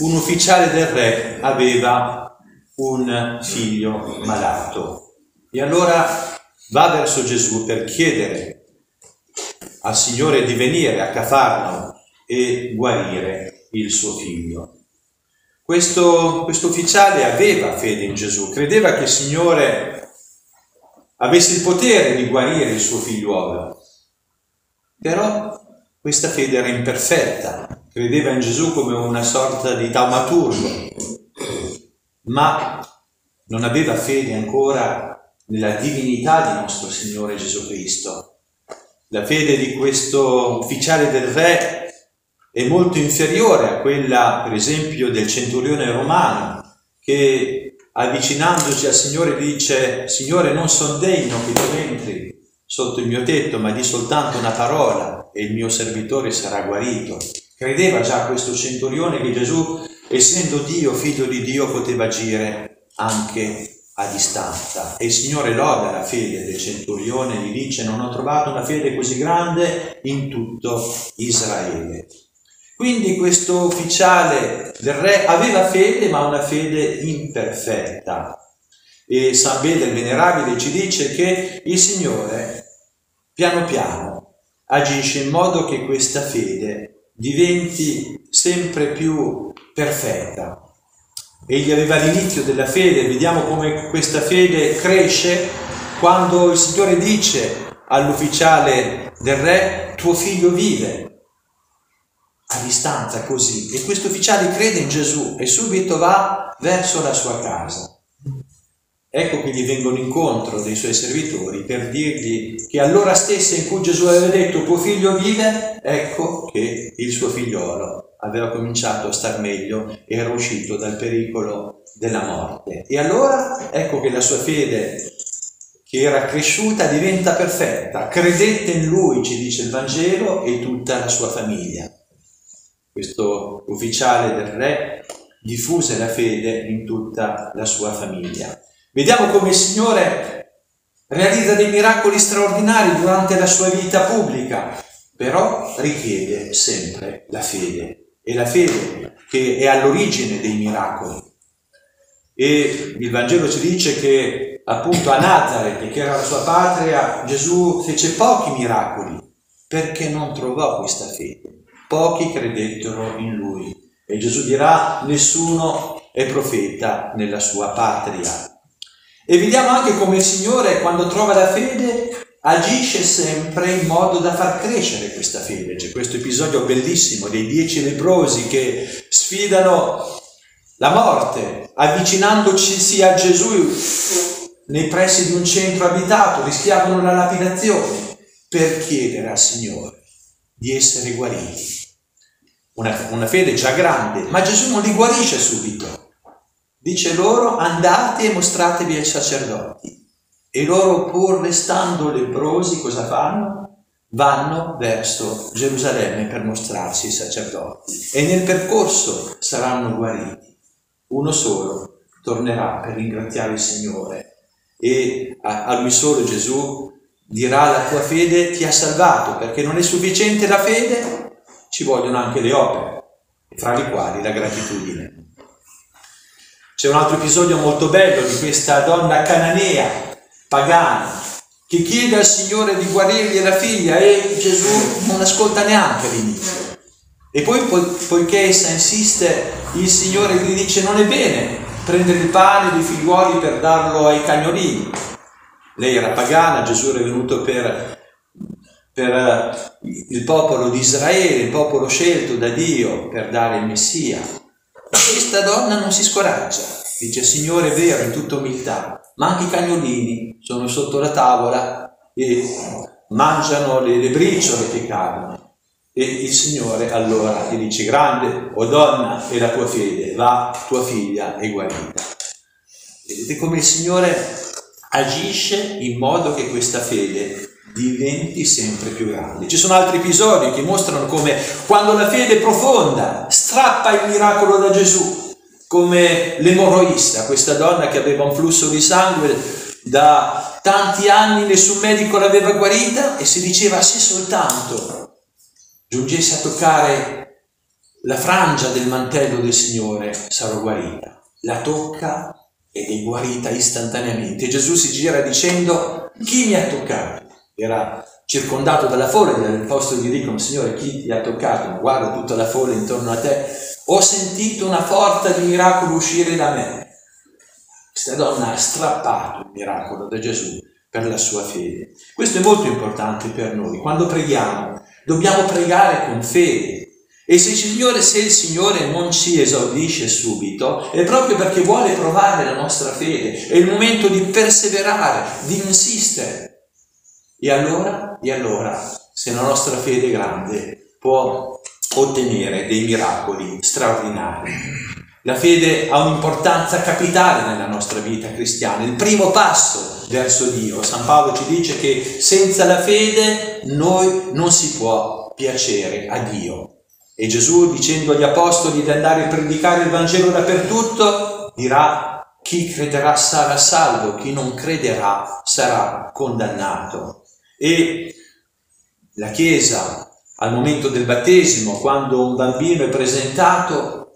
un ufficiale del re aveva un figlio malato. E allora va verso Gesù per chiedere al Signore di venire a Cafarno e guarire il suo figlio. Questo, questo ufficiale aveva fede in Gesù, credeva che il Signore avesse il potere di guarire il suo figliuolo, però questa fede era imperfetta, credeva in Gesù come una sorta di taumaturgo, ma non aveva fede ancora nella divinità di nostro Signore Gesù Cristo. La fede di questo ufficiale del re è molto inferiore a quella, per esempio, del centurione romano, che avvicinandosi al Signore dice, Signore non sono degno che tu entri sotto il mio tetto, ma di soltanto una parola e il mio servitore sarà guarito. Credeva già questo centurione che Gesù, essendo Dio, figlio di Dio, poteva agire anche a distanza. E il Signore loda la fede del centurione, gli dice non ho trovato una fede così grande in tutto Israele. Quindi questo ufficiale del re aveva fede, ma una fede imperfetta. E San Bede il Venerabile ci dice che il Signore, piano piano, agisce in modo che questa fede diventi sempre più perfetta. Egli aveva l'inizio della fede, vediamo come questa fede cresce quando il Signore dice all'ufficiale del re, tuo figlio vive a distanza così e questo ufficiale crede in Gesù e subito va verso la sua casa. Ecco che gli vengono incontro dei suoi servitori per dirgli che all'ora stessa in cui Gesù aveva detto tuo figlio vive, ecco che il suo figliolo aveva cominciato a star meglio e era uscito dal pericolo della morte. E allora ecco che la sua fede che era cresciuta diventa perfetta, credette in lui, ci dice il Vangelo, e tutta la sua famiglia questo ufficiale del re diffuse la fede in tutta la sua famiglia. Vediamo come il Signore realizza dei miracoli straordinari durante la sua vita pubblica, però richiede sempre la fede. È la fede che è all'origine dei miracoli. E il Vangelo ci dice che appunto a Nazareth, che era la sua patria, Gesù fece pochi miracoli perché non trovò questa fede pochi credettero in lui. E Gesù dirà, nessuno è profeta nella sua patria. E vediamo anche come il Signore, quando trova la fede, agisce sempre in modo da far crescere questa fede. C'è questo episodio bellissimo dei dieci leprosi che sfidano la morte, avvicinandoci a Gesù nei pressi di un centro abitato, rischiavano la lapidazione per chiedere al Signore di essere guariti una, una fede già grande, ma Gesù non li guarisce subito. Dice loro andate e mostratevi ai sacerdoti. E loro pur restando lebrosi cosa fanno? Vanno verso Gerusalemme per mostrarsi ai sacerdoti e nel percorso saranno guariti. Uno solo tornerà per ringraziare il Signore e a lui solo Gesù dirà la tua fede ti ha salvato perché non è sufficiente la fede ci vogliono anche le opere, fra le quali la gratitudine. C'è un altro episodio molto bello di questa donna cananea, pagana, che chiede al Signore di guarirgli la figlia e Gesù non ascolta neanche all'inizio. E poi, po- poiché essa insiste, il Signore gli dice non è bene prendere il pane dei figliuoli per darlo ai cagnolini. Lei era pagana, Gesù era venuto per per eh, il popolo di Israele, il popolo scelto da Dio per dare il Messia. Questa donna non si scoraggia, dice Signore è vero in tutta umiltà, ma anche i cagnolini sono sotto la tavola e mangiano le, le briciole che cadono. E il Signore allora ti dice, grande o donna è la tua fede, va, tua figlia è guarita. Vedete come il Signore agisce in modo che questa fede diventi sempre più grande. Ci sono altri episodi che mostrano come quando la fede è profonda strappa il miracolo da Gesù, come l'emorroista, questa donna che aveva un flusso di sangue da tanti anni, nessun medico l'aveva guarita e si diceva se soltanto giungesse a toccare la frangia del mantello del Signore, sarò guarita. La tocca ed è guarita istantaneamente. Gesù si gira dicendo, chi mi ha toccato? Era circondato dalla folla, gli apostoli gli dicono, Signore, chi ti ha toccato? Guarda tutta la folla intorno a te. Ho sentito una forza di miracolo uscire da me. Questa donna ha strappato il miracolo da Gesù per la sua fede. Questo è molto importante per noi. Quando preghiamo, dobbiamo pregare con fede. E se il, Signore, se il Signore non ci esaudisce subito, è proprio perché vuole provare la nostra fede. È il momento di perseverare, di insistere. E allora, e allora, se la nostra fede grande, può ottenere dei miracoli straordinari. La fede ha un'importanza capitale nella nostra vita cristiana, il primo passo verso Dio. San Paolo ci dice che senza la fede noi non si può piacere a Dio. E Gesù dicendo agli apostoli di andare a predicare il Vangelo dappertutto, dirà chi crederà sarà salvo, chi non crederà sarà condannato. E la Chiesa al momento del battesimo, quando un bambino è presentato,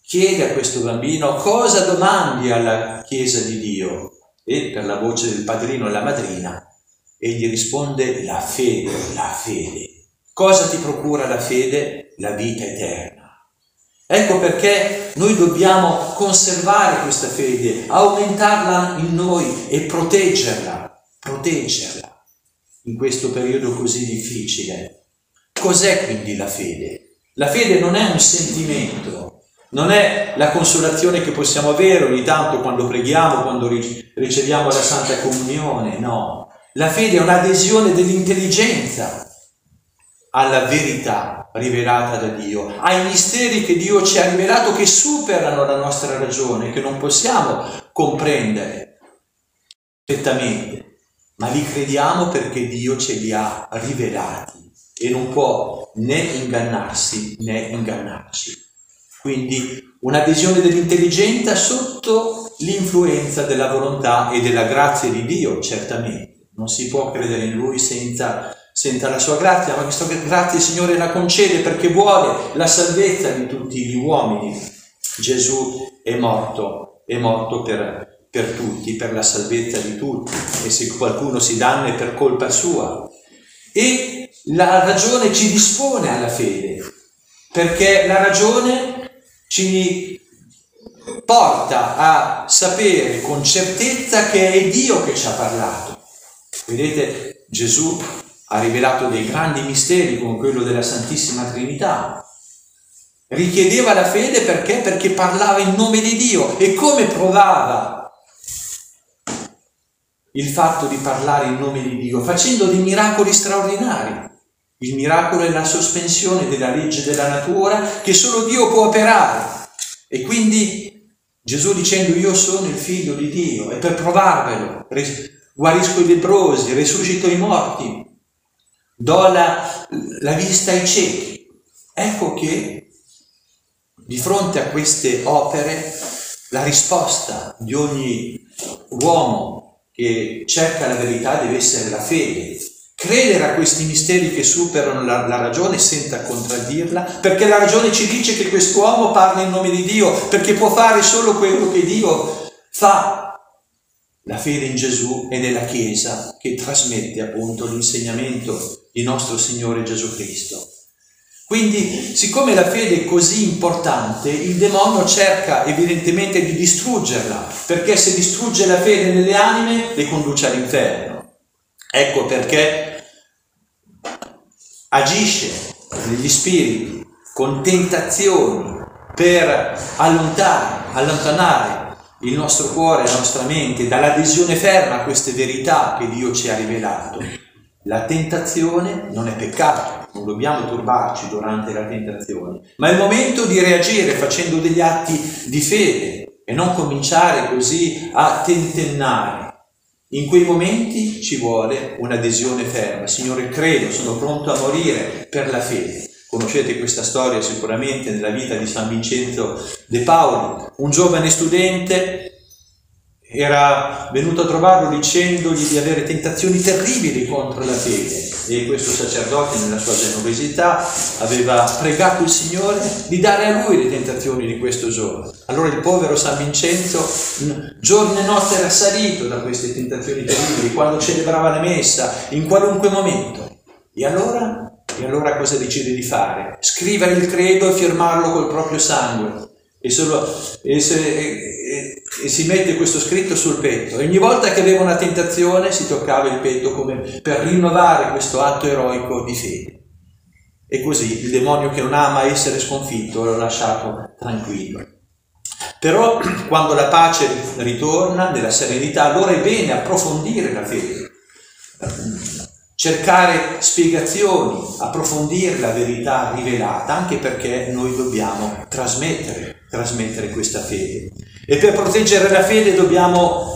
chiede a questo bambino cosa domandi alla Chiesa di Dio e per la voce del padrino e la madrina egli risponde la fede, la fede. Cosa ti procura la fede? La vita eterna. Ecco perché noi dobbiamo conservare questa fede, aumentarla in noi e proteggerla, proteggerla in questo periodo così difficile. Cos'è quindi la fede? La fede non è un sentimento, non è la consolazione che possiamo avere ogni tanto quando preghiamo, quando riceviamo la Santa Comunione, no. La fede è un'adesione dell'intelligenza alla verità rivelata da Dio, ai misteri che Dio ci ha rivelato che superano la nostra ragione, che non possiamo comprendere perfettamente, ma li crediamo perché Dio ce li ha rivelati e non può né ingannarsi né ingannarci. Quindi un'adesione dell'intelligenza sotto l'influenza della volontà e della grazia di Dio, certamente. Non si può credere in Lui senza, senza la sua grazia, ma questa grazia il Signore la concede perché vuole la salvezza di tutti gli uomini. Gesù è morto, è morto per, per tutti, per la salvezza di tutti e se qualcuno si danna è per colpa sua. E la ragione ci dispone alla fede, perché la ragione ci porta a sapere con certezza che è Dio che ci ha parlato. Vedete, Gesù ha rivelato dei grandi misteri come quello della Santissima Trinità. Richiedeva la fede perché? Perché parlava in nome di Dio. E come provava il fatto di parlare in nome di Dio? Facendo dei miracoli straordinari. Il miracolo è la sospensione della legge della natura che solo Dio può operare. E quindi Gesù dicendo io sono il figlio di Dio e per provarvelo guarisco i lebrosi, risuscito i morti, do la, la vista ai ciechi. Ecco che di fronte a queste opere la risposta di ogni uomo che cerca la verità deve essere la fede, credere a questi misteri che superano la, la, ragione senza contraddirla, perché la ragione ci dice che quest'uomo parla in nome di Dio, perché può fare solo quello che Dio fa. La fede in Gesù è nella Chiesa che trasmette appunto l'insegnamento di nostro Signore Gesù Cristo. Quindi, siccome la fede è così importante, il demonio cerca evidentemente di distruggerla, perché se distrugge la fede nelle anime, le conduce all'inferno. Ecco perché agisce negli spiriti con tentazioni per allontanare, allontanare il nostro cuore, la nostra mente dall'adesione ferma a queste verità che Dio ci ha rivelato. La tentazione non è peccato, dobbiamo turbarci durante la tentazione, ma è il momento di reagire facendo degli atti di fede e non cominciare così a tentennare in quei momenti ci vuole un'adesione ferma. Signore, credo, sono pronto a morire per la fede. Conoscete questa storia sicuramente nella vita di San Vincenzo de Paoli, un giovane studente era venuto a trovarlo dicendogli di avere tentazioni terribili contro la fede e questo sacerdote nella sua generosità aveva pregato il Signore di dare a lui le tentazioni di questo giorno. Allora il povero San Vincenzo giorno e notte era salito da queste tentazioni terribili quando celebrava la messa, in qualunque momento. E allora, e allora cosa decide di fare? Scrivere il credo e firmarlo col proprio sangue. E, solo, e, se, e, si mette questo scritto sul petto. Ogni volta che aveva una tentazione si toccava il petto come per rinnovare questo atto eroico di fede. E così il demonio che non ama essere sconfitto l'ho lasciato tranquillo. Però quando la pace ritorna nella serenità, allora è bene approfondire la fede, cercare spiegazioni, approfondire la verità rivelata, anche perché noi dobbiamo trasmettere, trasmettere questa fede. E per proteggere la fede dobbiamo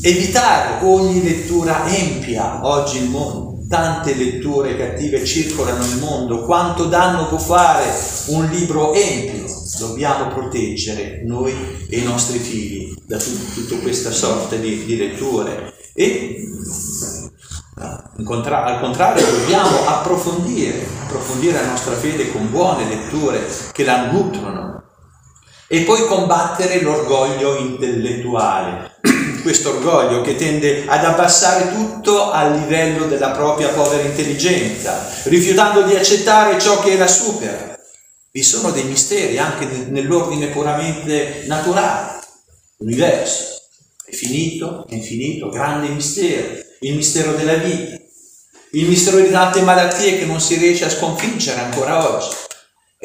evitare ogni lettura empia. Oggi il mondo, tante letture cattive circolano nel mondo, quanto danno può fare un libro empio? Dobbiamo proteggere noi e i nostri figli da tutta questa sorta di, di letture. E al contrario, dobbiamo approfondire, approfondire la nostra fede con buone letture che la nutrono e poi combattere l'orgoglio intellettuale, questo orgoglio che tende ad abbassare tutto al livello della propria povera intelligenza, rifiutando di accettare ciò che la supera. Vi sono dei misteri anche nell'ordine puramente naturale. L'universo è finito, è infinito, grande mistero, il mistero della vita, il mistero di tante malattie che non si riesce a sconfiggere ancora oggi.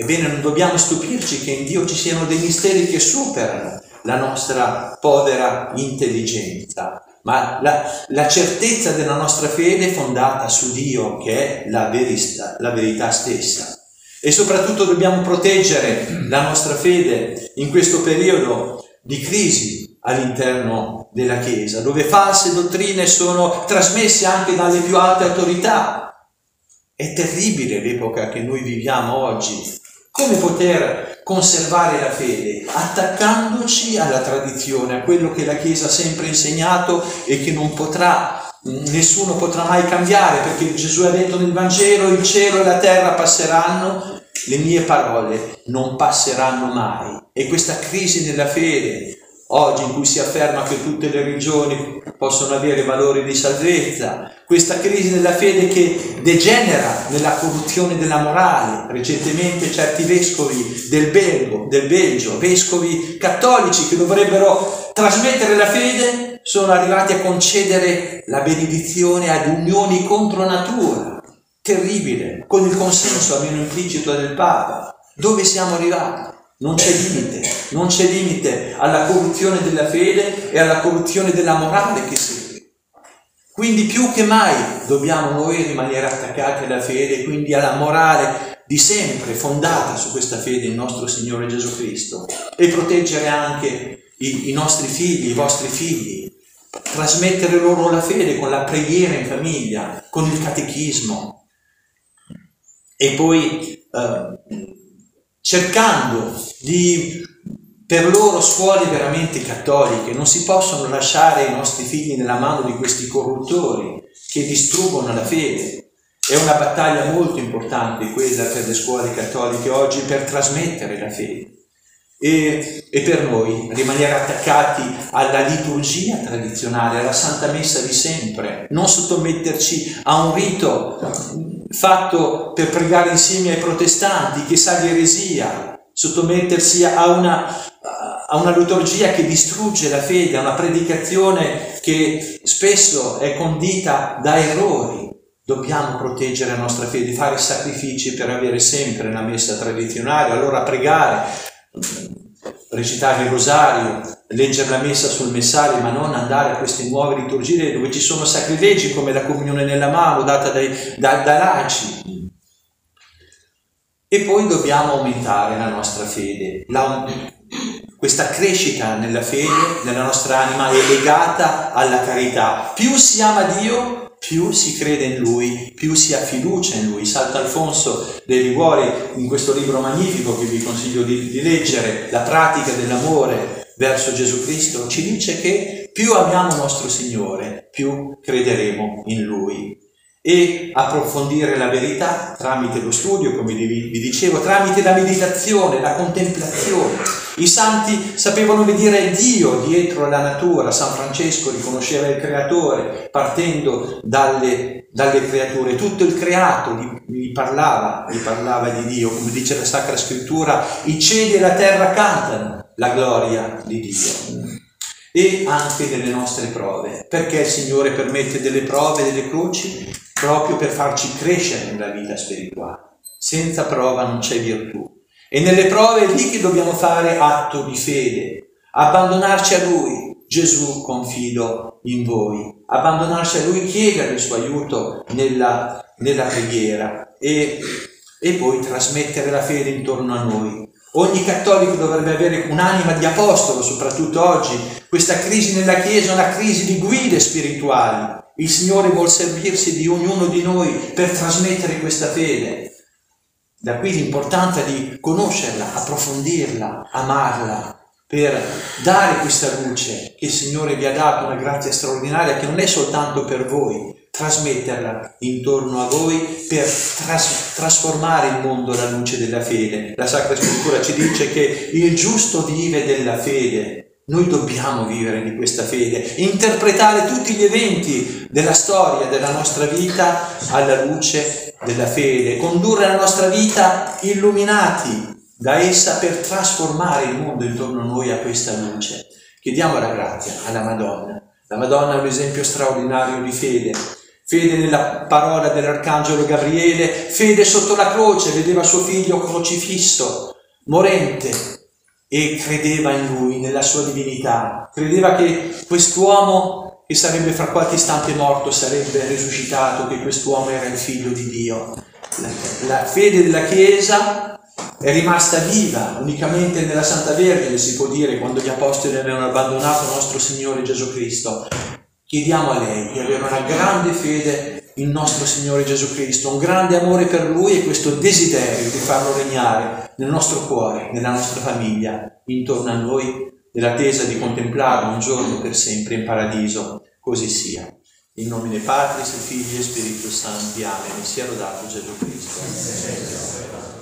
Ebbene, non dobbiamo stupirci che in Dio ci siano dei misteri che superano la nostra povera intelligenza, ma la, la certezza della nostra fede è fondata su Dio, che è la verità, la verità stessa. E soprattutto dobbiamo proteggere la nostra fede in questo periodo di crisi all'interno della Chiesa, dove false dottrine sono trasmesse anche dalle più alte autorità. È terribile l'epoca che noi viviamo oggi. Come poter conservare la fede? Attaccandoci alla tradizione, a quello che la Chiesa ha sempre insegnato e che non potrà nessuno potrà mai cambiare perché Gesù ha detto nel Vangelo il cielo e la terra passeranno, le mie parole non passeranno mai. E questa crisi nella fede, oggi in cui si afferma che tutte le religioni possono avere valori di salvezza, questa crisi nella fede che degenera nella corruzione della morale. Recentemente certi vescovi del Belgio, del Belgio vescovi cattolici che dovrebbero trasmettere la fede, sono arrivati a concedere la benedizione ad unioni contro natura. Terribile, con il consenso almeno implicito del Papa. Dove siamo arrivati? Non c'è limite, non c'è limite alla corruzione della fede e alla corruzione della morale che segue. Quindi più che mai dobbiamo noi rimanere attaccati alla fede, quindi alla morale di sempre fondata su questa fede in nostro Signore Gesù Cristo e proteggere anche i, i nostri figli, i vostri figli, trasmettere loro la fede con la preghiera in famiglia, con il catechismo e poi eh, cercando di per loro scuole veramente cattoliche, non si possono lasciare i nostri figli nella mano di questi corruttori che distruggono la fede. È una battaglia molto importante quella per le scuole cattoliche oggi per trasmettere la fede e, e per noi rimanere attaccati alla liturgia tradizionale, alla Santa Messa di sempre, non sottometterci a un rito fatto per pregare insieme ai protestanti, che sa di eresia, sottomettersi a una, a una liturgia che distrugge la fede, a una predicazione che spesso è condita da errori. Dobbiamo proteggere la nostra fede, fare sacrifici per avere sempre la messa tradizionale, allora pregare, recitare il rosario, leggere la messa sul messario, ma non andare a queste nuove liturgie dove ci sono sacrilegi come la comunione nella mano data dai, da, da laici. E poi dobbiamo aumentare la nostra fede. La, questa crescita nella fede, nella nostra anima, è legata alla carità. Più si ama Dio, più si crede in lui, più si ha fiducia in lui. Sant'Alfonso dei Liguori, in questo libro magnifico che vi consiglio di, di leggere, La pratica dell'amore verso Gesù Cristo, ci dice che più amiamo nostro Signore, più crederemo in lui. E approfondire la verità tramite lo studio, come vi dicevo, tramite la meditazione, la contemplazione. I santi sapevano vedere Dio dietro la natura, San Francesco riconosceva il creatore partendo dalle, dalle creature, tutto il creato gli, gli, parlava, gli parlava di Dio, come dice la Sacra Scrittura, i cieli e la terra cantano la gloria di Dio e anche delle nostre prove. Perché il Signore permette delle prove, delle croci? Proprio per farci crescere nella vita spirituale. Senza prova non c'è virtù. E nelle prove è lì che dobbiamo fare atto di fede, abbandonarci a Lui. Gesù confido in voi. Abbandonarci a Lui, chiedere il suo aiuto nella, nella preghiera e, e poi trasmettere la fede intorno a noi. Ogni cattolico dovrebbe avere un'anima di apostolo, soprattutto oggi. Questa crisi nella Chiesa è una crisi di guide spirituali. Il Signore vuol servirsi di ognuno di noi per trasmettere questa fede. Da qui l'importanza di conoscerla, approfondirla, amarla, per dare questa luce che il Signore vi ha dato, una grazia straordinaria che non è soltanto per voi, trasmetterla intorno a voi per tras- trasformare il mondo alla luce della fede. La Sacra Scrittura ci dice che il giusto vive della fede. Noi dobbiamo vivere di questa fede, interpretare tutti gli eventi della storia, della nostra vita alla luce della fede, condurre la nostra vita illuminati da essa per trasformare il mondo intorno a noi a questa luce. Chiediamo la grazia alla Madonna. La Madonna è un esempio straordinario di fede, fede nella parola dell'Arcangelo Gabriele, fede sotto la croce, vedeva suo figlio crocifisso, morente, e credeva in lui, nella sua divinità. Credeva che quest'uomo che sarebbe fra qualche istante morto sarebbe risuscitato, che quest'uomo era il figlio di Dio. La, la fede della Chiesa è rimasta viva unicamente nella Santa Vergine, si può dire, quando gli apostoli avevano abbandonato nostro Signore Gesù Cristo. Chiediamo a lei di avere una grande fede in nostro Signore Gesù Cristo, un grande amore per Lui e questo desiderio di farlo regnare nel nostro cuore, nella nostra famiglia, intorno a noi, nell'attesa di contemplarlo un giorno per sempre in paradiso. Così sia. In nome dei Patris, Figli e Spirito Santi. Amen. Sia lodato Gesù Cristo.